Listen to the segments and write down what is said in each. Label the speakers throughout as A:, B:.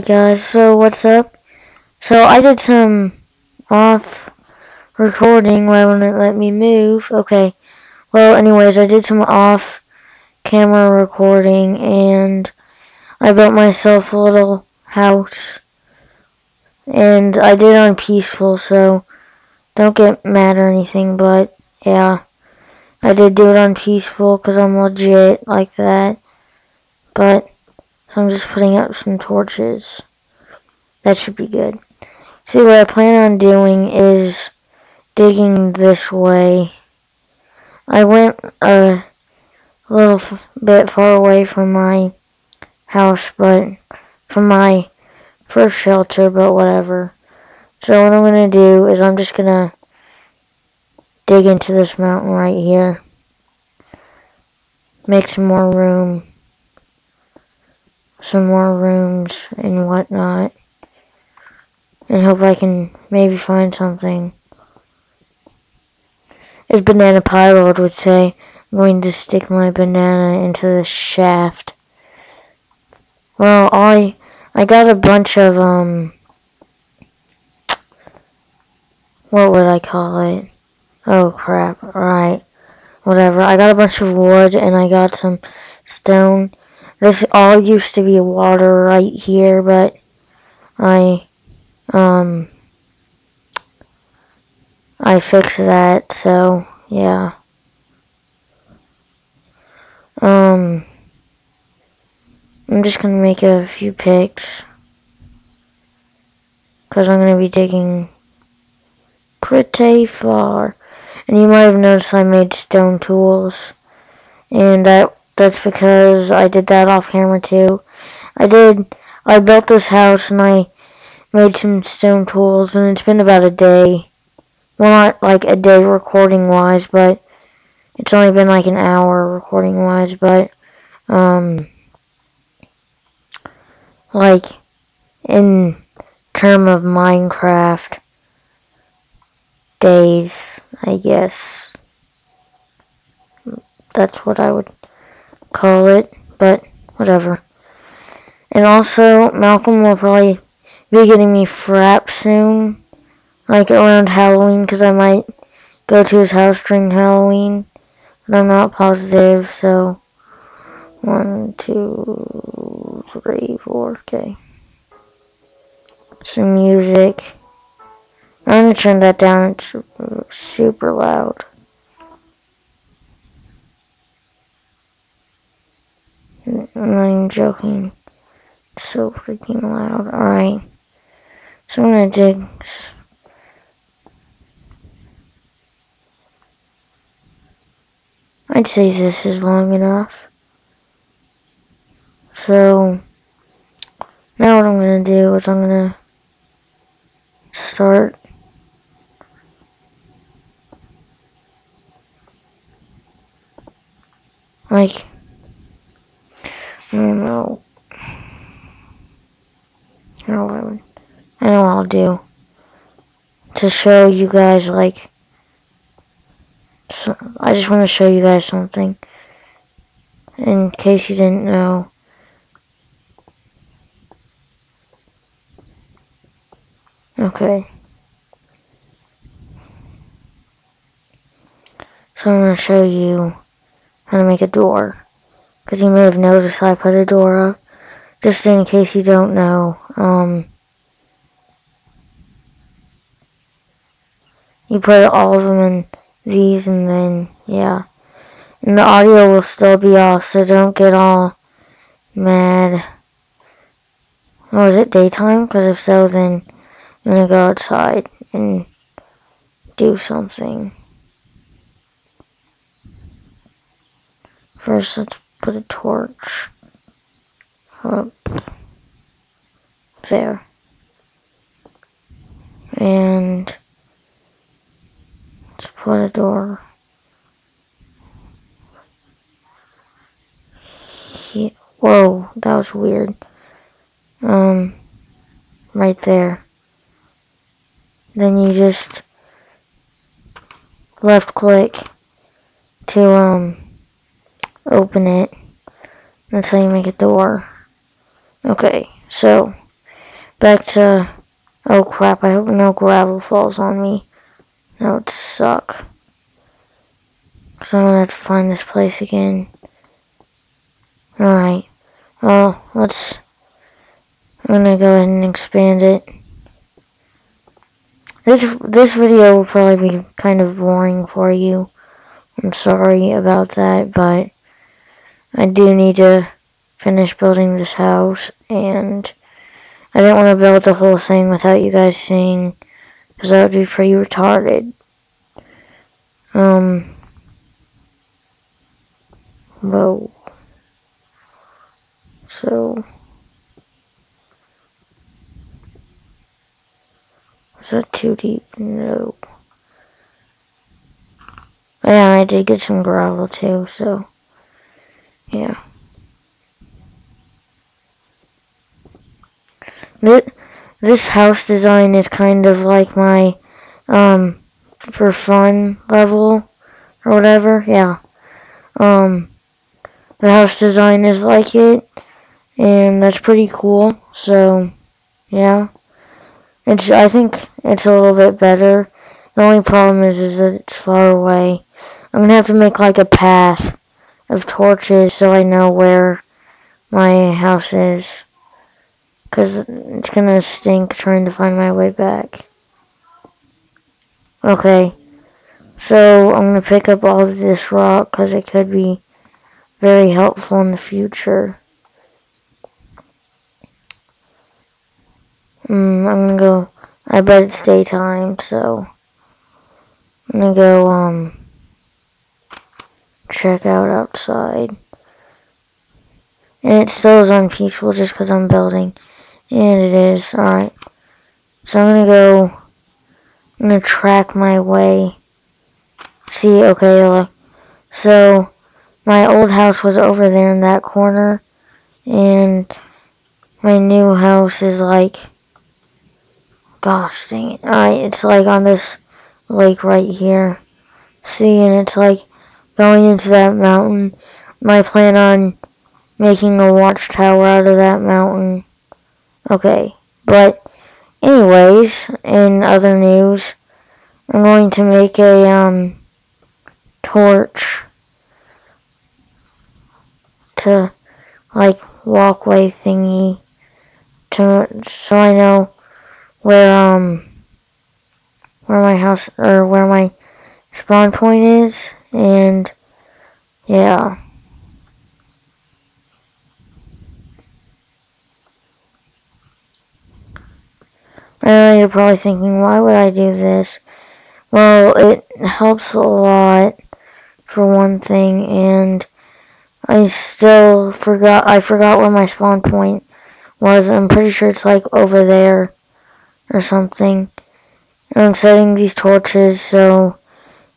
A: Guys, uh, so what's up? So I did some off recording wouldn't it let me move. Okay. Well anyways I did some off camera recording and I built myself a little house. And I did on peaceful so don't get mad or anything but yeah. I did do it on peaceful because I'm legit like that. But so I'm just putting up some torches. That should be good. See, what I plan on doing is digging this way. I went a little bit far away from my house, but from my first shelter, but whatever. So what I'm going to do is I'm just going to dig into this mountain right here. Make some more room some more rooms and whatnot. And hope I can maybe find something. As BananaPieLord would say, I'm going to stick my banana into the shaft. Well, I I got a bunch of um what would I call it? Oh crap, right. Whatever. I got a bunch of wood and I got some stone this all used to be water right here, but I, um, I fixed that, so, yeah. Um, I'm just going to make a few picks. Because I'm going to be digging pretty far. And you might have noticed I made stone tools. And that that's because I did that off camera too. I did, I built this house and I made some stone tools and it's been about a day. Well, not like a day recording wise, but it's only been like an hour recording wise, but, um, like, in term of Minecraft days, I guess. That's what I would call it, but whatever. And also, Malcolm will probably be getting me frap soon, like around Halloween, because I might go to his house during Halloween, but I'm not positive, so one, two, three, four, okay. Some music. I'm gonna turn that down, it's super loud. I'm joking. It's so freaking loud. Alright. So I'm gonna dig. I'd say this is long enough. So now what I'm gonna do is I'm gonna start like I don't know. I know what I know what I'll do to show you guys like. So, I just want to show you guys something. In case you didn't know. Okay. So I'm going to show you how to make a door. Because you may have noticed I put a door up. Just in case you don't know. Um, you put all of them in these and then, yeah. And the audio will still be off, so don't get all mad. Oh, is it daytime? Because if so, then I'm going to go outside and do something. First, let's put a torch up there. And let's put a door here. Whoa, that was weird. Um, right there. Then you just left click to, um, open it. That's how you make a door. Okay, so back to, oh crap, I hope no gravel falls on me. That would suck. So I'm gonna have to find this place again. Alright. Well, let's, I'm gonna go ahead and expand it. This, this video will probably be kind of boring for you. I'm sorry about that, but I do need to finish building this house, and I didn't want to build the whole thing without you guys seeing, because that would be pretty retarded. Um, whoa. So, is that too deep? No. Yeah, I did get some gravel too, so, yeah. This house design is kind of like my, um, for fun level, or whatever, yeah. Um, the house design is like it, and that's pretty cool, so, yeah. It's, I think it's a little bit better. The only problem is, is that it's far away. I'm gonna have to make like a path of torches so I know where my house is. Because it's gonna stink trying to find my way back. Okay. So I'm gonna pick up all of this rock because it could be very helpful in the future. Mm, I'm gonna go. I bet it's daytime, so I'm gonna go. Um, check out outside. And it still is unpeaceful just because I'm building. And it is. Alright. So I'm going to go. I'm going to track my way. See, okay. So my old house was over there in that corner. And my new house is like. Gosh dang it. Alright, it's like on this lake right here. See, and it's like going into that mountain. I plan on making a watchtower out of that mountain. Okay, but anyways, in other news, I'm going to make a um, torch to like walkway thingy to so I know where um where my house or where my spawn point is and yeah. I know you're probably thinking, why would I do this? Well, it helps a lot, for one thing, and I still forgot, I forgot where my spawn point was. I'm pretty sure it's like over there or something. And I'm setting these torches so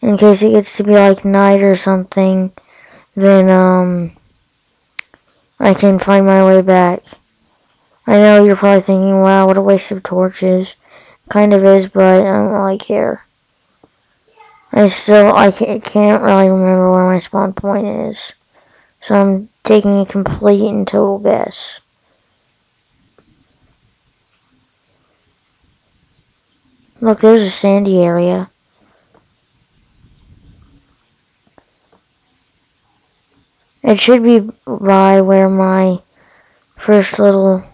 A: in case it gets to be like night or something, then um, I can find my way back. I know you're probably thinking, wow, what a waste of torches. Kind of is, but I don't really care. I still, I can't really remember where my spawn point is. So I'm taking a complete and total guess. Look, there's a sandy area. It should be by where my first little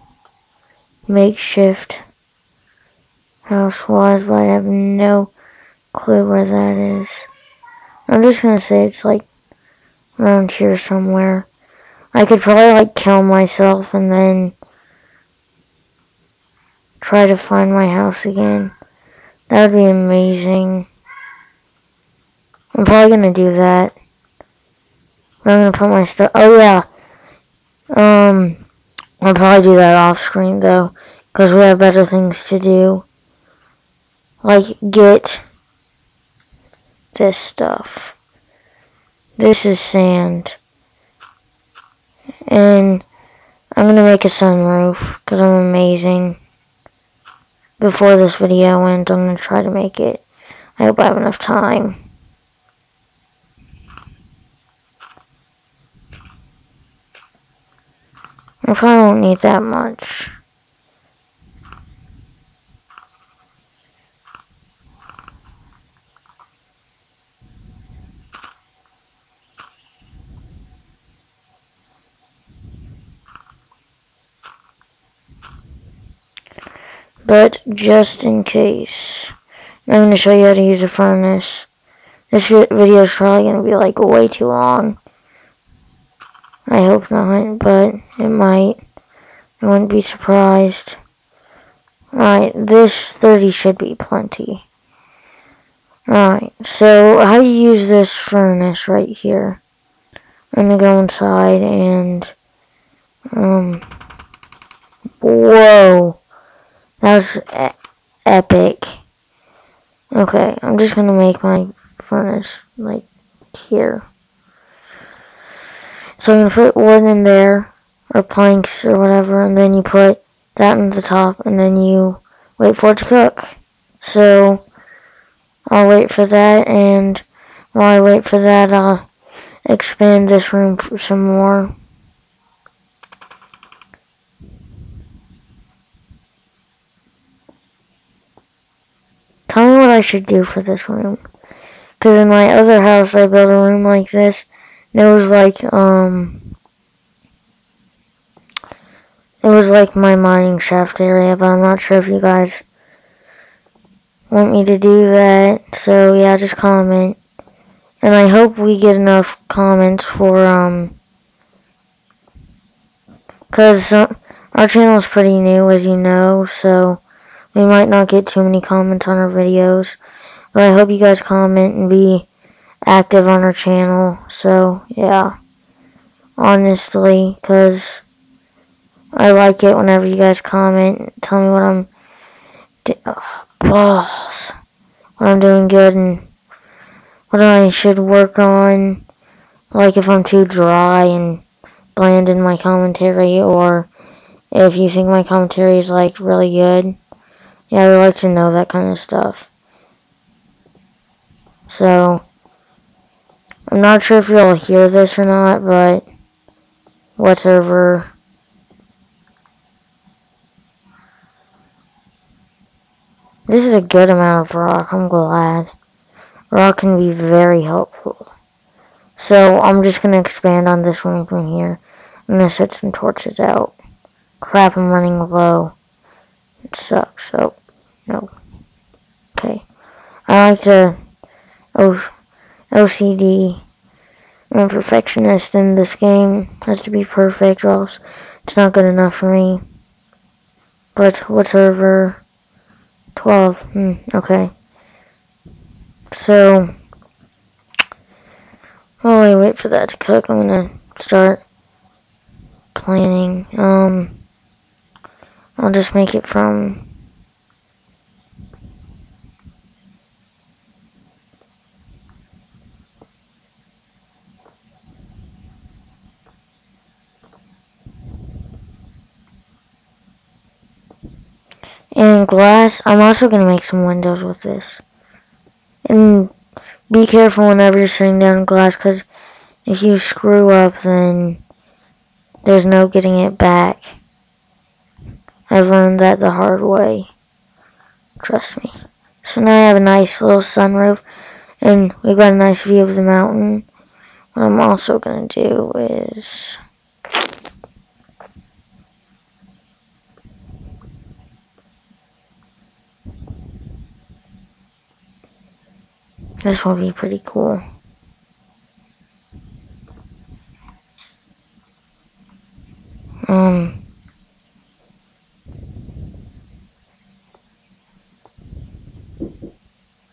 A: makeshift house was, but I have no clue where that is. I'm just gonna say it's like around here somewhere. I could probably like kill myself and then try to find my house again. That would be amazing. I'm probably gonna do that. I'm gonna put my stuff. Oh yeah. Um, I'll probably do that off screen though, because we have better things to do. Like get this stuff. This is sand. And I'm gonna make a sunroof because I'm amazing. Before this video ends, I'm gonna try to make it. I hope I have enough time. I probably won't need that much. But just in case, I'm going to show you how to use a furnace. This video is probably going to be like way too long. I hope not, but it might. I wouldn't be surprised. Alright, this 30 should be plenty. Alright, so how you use this furnace right here. I'm gonna go inside and, um, whoa, that was e epic. Okay, I'm just gonna make my furnace, like, here. So gonna put wood in there, or planks, or whatever, and then you put that in the top, and then you wait for it to cook. So, I'll wait for that, and while I wait for that, I'll expand this room some more. Tell me what I should do for this room. Because in my other house, I built a room like this, it was like, um, it was like my mining shaft area, but I'm not sure if you guys want me to do that. So yeah, just comment. And I hope we get enough comments for, um, because uh, our channel is pretty new, as you know, so we might not get too many comments on our videos. But I hope you guys comment and be active on her channel. So, yeah. Honestly, because I like it whenever you guys comment. Tell me what I'm... Oh, what I'm doing good and what I should work on. Like if I'm too dry and bland in my commentary or if you think my commentary is like really good. Yeah, I would like to know that kind of stuff. So, I'm not sure if you'll hear this or not, but whatever. This is a good amount of rock, I'm glad. Rock can be very helpful. So I'm just going to expand on this one from here. I'm going to set some torches out. Crap, I'm running low. It sucks, so, no. Okay. I like to o OCD. I'm a perfectionist and this game. has to be perfect or else it's not good enough for me. But whatever. 12. Hmm, okay. So, while I wait for that to cook, I'm gonna start planning. Um, I'll just make it from And glass, I'm also going to make some windows with this. And be careful whenever you're sitting down glass, because if you screw up, then there's no getting it back. I've learned that the hard way. Trust me. So now I have a nice little sunroof, and we've got a nice view of the mountain. What I'm also going to do is... This will be pretty cool. Um...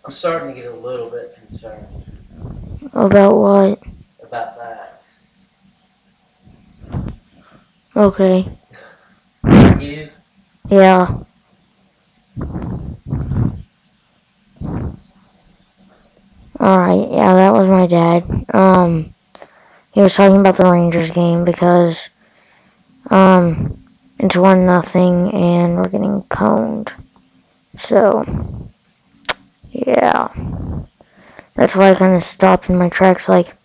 B: I'm starting to get a little bit concerned
A: About what?
B: about that.
A: Okay.
B: You?
A: Yeah. Alright, yeah, that was my dad. Um, he was talking about the Rangers game because, um, it's one nothing and we're getting pwned. So, yeah. That's why I kind of stopped in my tracks like,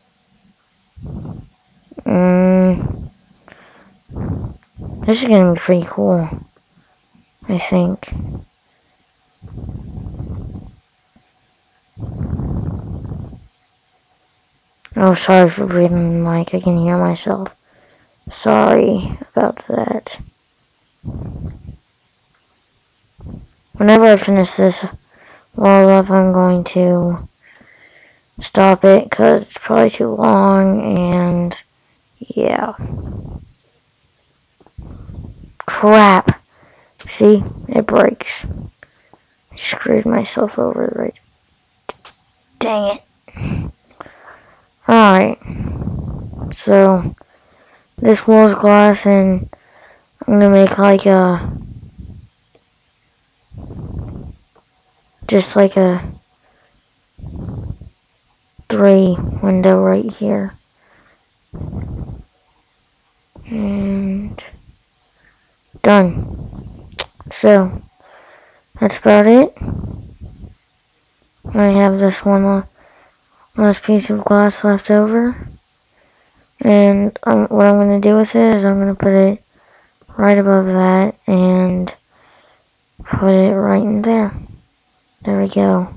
A: mm, this is going to be pretty cool. I think. Oh, sorry for breathing mic. I can hear myself. Sorry about that. whenever I finish this wall up, I'm going to stop it because it's probably too long and yeah. Crap. See? It breaks. I screwed myself over right. Dang it. Alright. So, this wall's glass and I'm gonna make like a just like a three window right here. And done. So that's about it. I have this one last piece of glass left over. And um, what I'm going to do with it is I'm going to put it right above that and put it right in there. There we go.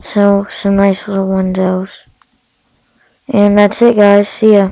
A: So, some nice little windows. And that's it, guys. See ya.